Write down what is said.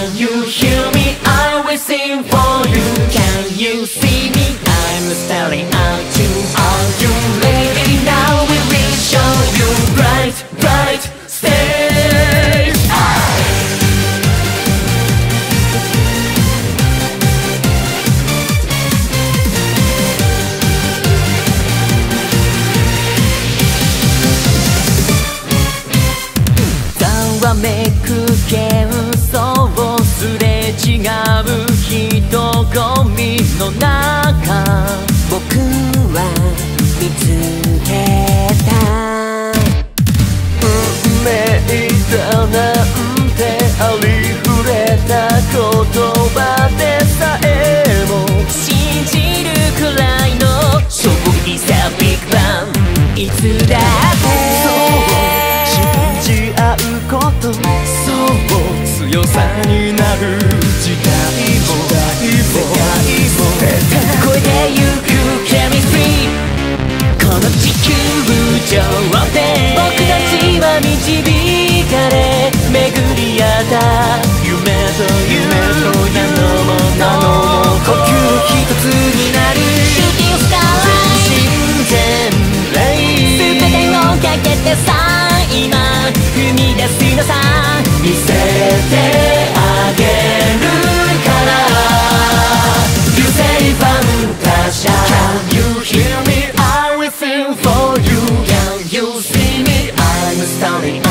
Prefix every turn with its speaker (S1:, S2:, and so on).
S1: Can you hear me? I will sing for you Can you see me? I'm staring at 人混みの中僕は見つけた運命だなんてありふれた言葉でさえも信じるくらいの So is a big man? いつだってそう信じ合うことそう強さになる時代てゆく Chemistry この地球上で僕たちは導かれ巡り合った夢という名のもの呼吸一つになるシューティングスターライ全身全霊全てをかけてさ今踏み出すのさ。you hear me? I will sing for you. Can you see me? I'm astounded.